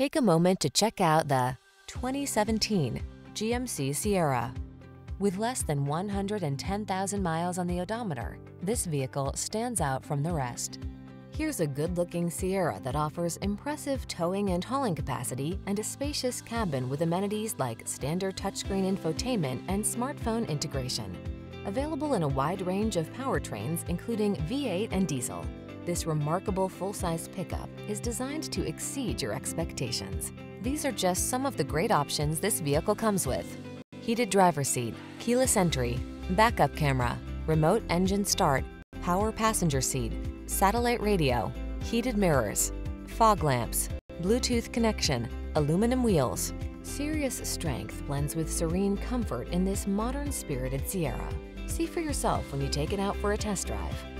Take a moment to check out the 2017 GMC Sierra. With less than 110,000 miles on the odometer, this vehicle stands out from the rest. Here's a good-looking Sierra that offers impressive towing and hauling capacity and a spacious cabin with amenities like standard touchscreen infotainment and smartphone integration. Available in a wide range of powertrains, including V8 and diesel, this remarkable full-size pickup is designed to exceed your expectations. These are just some of the great options this vehicle comes with. Heated driver seat, keyless entry, backup camera, remote engine start, power passenger seat, satellite radio, heated mirrors, fog lamps, Bluetooth connection, aluminum wheels. Serious strength blends with serene comfort in this modern spirited Sierra. See for yourself when you take it out for a test drive.